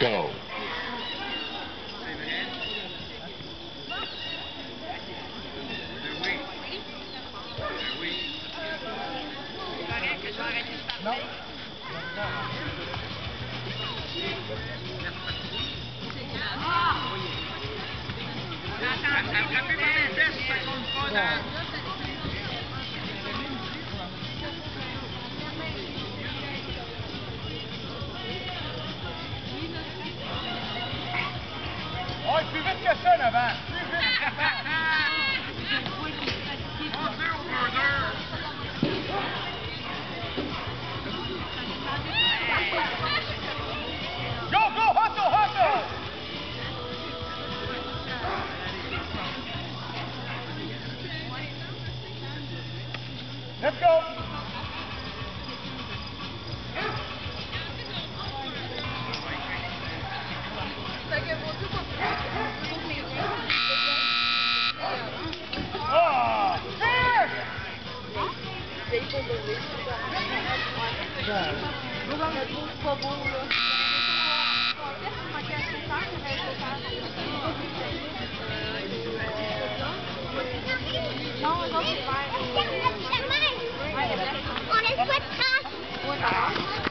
go. No. Plus vite que ça, Novant. Plus vite que ça. Let's go. What?